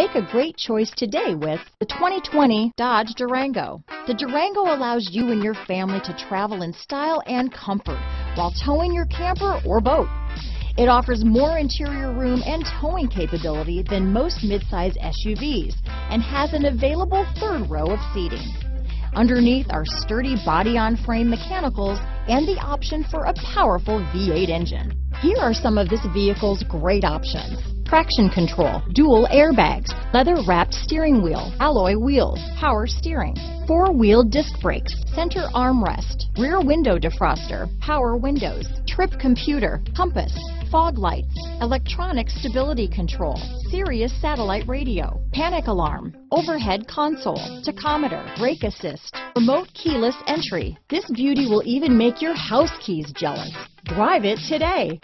Make a great choice today with the 2020 Dodge Durango. The Durango allows you and your family to travel in style and comfort while towing your camper or boat. It offers more interior room and towing capability than most midsize SUVs and has an available third row of seating. Underneath are sturdy body-on-frame mechanicals and the option for a powerful V8 engine. Here are some of this vehicle's great options. Traction control, dual airbags, leather-wrapped steering wheel, alloy wheels, power steering, four-wheel disc brakes, center armrest, rear window defroster, power windows, trip computer, compass, fog lights, electronic stability control, Sirius satellite radio, panic alarm, overhead console, tachometer, brake assist, remote keyless entry. This beauty will even make your house keys jealous. Drive it today.